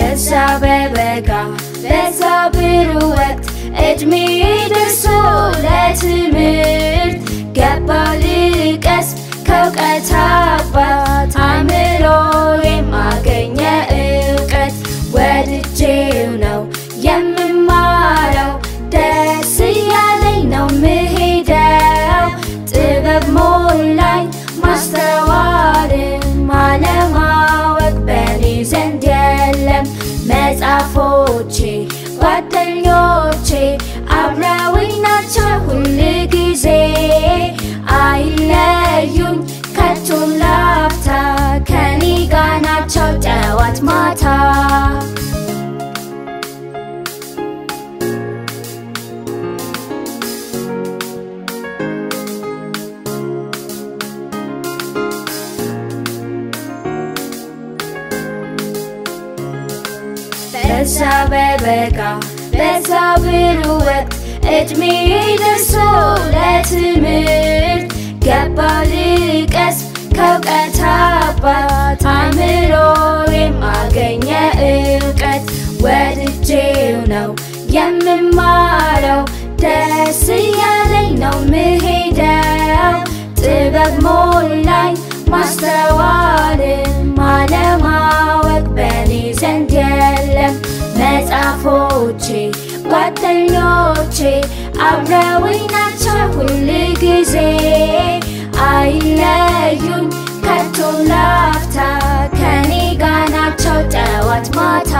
Esa bebeka, beza piruet, etmi de suletimi ጓደኞቼ አብረውኝ ናቸው ሁል ጊዜ። አይለዩኝ ከቶም ላፍታ ከኔ ጋ ናቸው ጠዋት ማታ በዛ በበጋ በዛ ብሩህ ወቅት እድሜ ደርሶ ለትምህርት ገባ ልቀስ ከእውቀት አባት አእምሮ የማገኘ እውቀት ወድጄው ነው የምማረው ደስ እያለኝ ጓደኞቼ ጓደኞቼ አብረውኝ ናቸው ሁል ጊዜ አይለዩኝ ከቶ ላፍታ ከኔ ጋር ናቸው ጠዋት ማታ